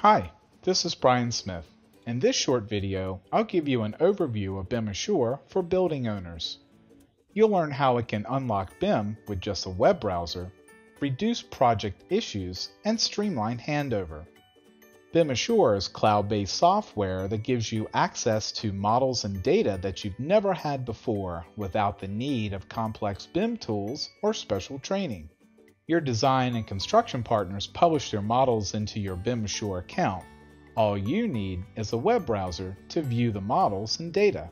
Hi, this is Brian Smith. In this short video, I'll give you an overview of BIM Assure for building owners. You'll learn how it can unlock BIM with just a web browser, reduce project issues, and streamline handover. BIM Assure is cloud-based software that gives you access to models and data that you've never had before without the need of complex BIM tools or special training. Your design and construction partners publish their models into your BIM Assure account. All you need is a web browser to view the models and data.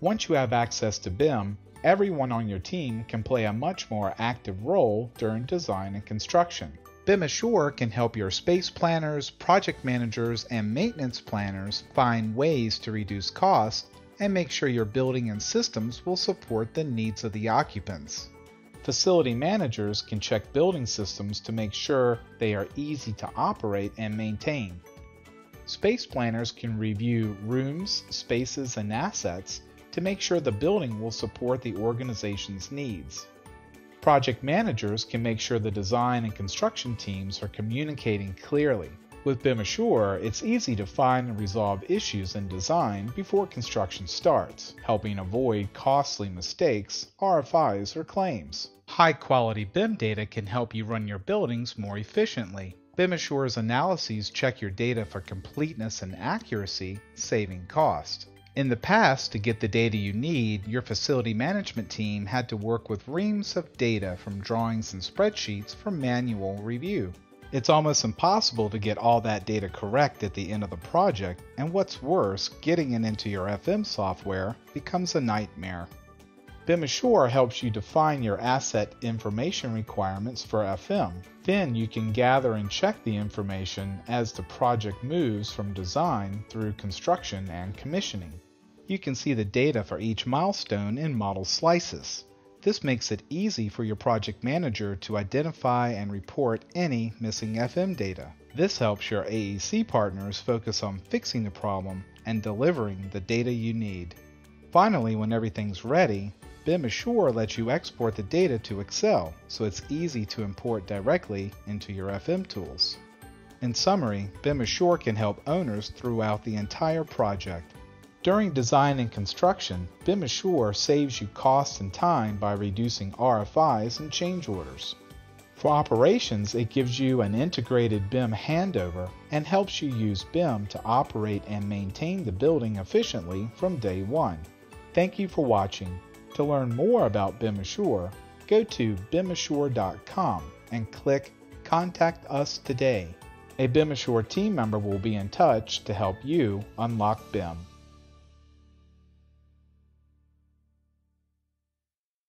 Once you have access to BIM, everyone on your team can play a much more active role during design and construction. BIM Assure can help your space planners, project managers, and maintenance planners find ways to reduce costs and make sure your building and systems will support the needs of the occupants. Facility managers can check building systems to make sure they are easy to operate and maintain. Space planners can review rooms, spaces, and assets to make sure the building will support the organization's needs. Project managers can make sure the design and construction teams are communicating clearly. With BIM Assure, it's easy to find and resolve issues in design before construction starts, helping avoid costly mistakes, RFIs, or claims. High quality BIM data can help you run your buildings more efficiently. BIM Assure's analyses check your data for completeness and accuracy, saving cost. In the past, to get the data you need, your facility management team had to work with reams of data from drawings and spreadsheets for manual review. It's almost impossible to get all that data correct at the end of the project, and what's worse, getting it into your FM software becomes a nightmare. BIM Assure helps you define your asset information requirements for FM. Then you can gather and check the information as the project moves from design through construction and commissioning. You can see the data for each milestone in model slices. This makes it easy for your project manager to identify and report any missing FM data. This helps your AEC partners focus on fixing the problem and delivering the data you need. Finally, when everything's ready, BIM Assure lets you export the data to Excel, so it's easy to import directly into your FM tools. In summary, BIM Assure can help owners throughout the entire project during design and construction, BIM Assure saves you cost and time by reducing RFIs and change orders. For operations, it gives you an integrated BIM handover and helps you use BIM to operate and maintain the building efficiently from day one. Thank you for watching. To learn more about BIM Assure, go to bimassure.com and click Contact Us Today. A BIM Assure team member will be in touch to help you unlock BIM.